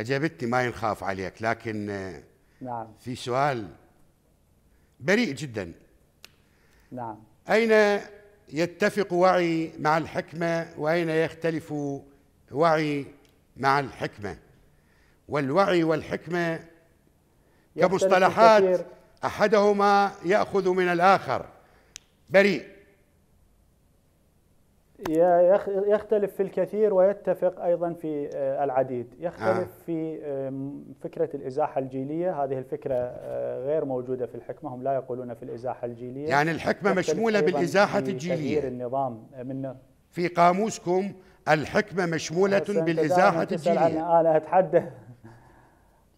أجبتني ما ينخاف عليك لكن آه، نعم. في سؤال بريء جدا. نعم. أين يتفق وعي مع الحكمة وأين يختلف وعي مع الحكمة؟ والوعي والحكمة كمصطلحات. أحدهما يأخذ من الآخر. بريء. يختلف في الكثير ويتفق أيضا في آه، العديد، يختلف آه. في فكرة الإزاحة الجيلية، هذه الفكرة آه، غير موجودة في الحكمة، هم لا يقولون في الإزاحة الجيلية. يعني أيضاً بالإزاحة في الجيلية. تغيير النظام من في قاموسكم دائماً تسأل الجيلية. عن- أنا أتحدث.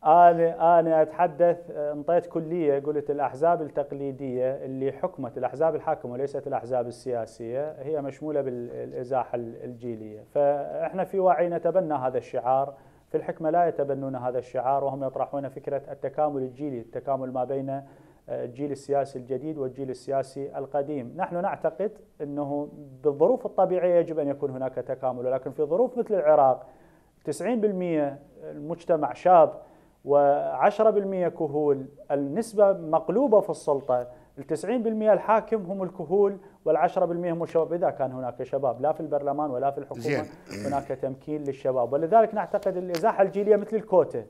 أنا أنا أتحدث انطيت كلية قلت الأحزاب التقليدية اللي حكمت الأحزاب الحاكمة وليست الأحزاب السياسية هي مشمولة بالإزاحة الجيلية، فإحنا في وعي نتبنى هذا الشعار، في الحكمة لا يتبنون هذا الشعار وهم يطرحون فكرة التكامل الجيلي، التكامل ما بين الجيل السياسي الجديد والجيل السياسي القديم، نحن نعتقد إنه بالظروف الطبيعية يجب أن يكون هناك تكامل، ولكن في ظروف مثل العراق 90% المجتمع شاب و10% كهول النسبة مقلوبة في السلطة. ال 90% الحاكم هم الكهول وال10% هم الشباب. إذا كان هناك شباب لا في البرلمان ولا في الحكومة زين. هناك تمكين للشباب. ولذلك نعتقد الإزاحة الجيلية مثل الكوتا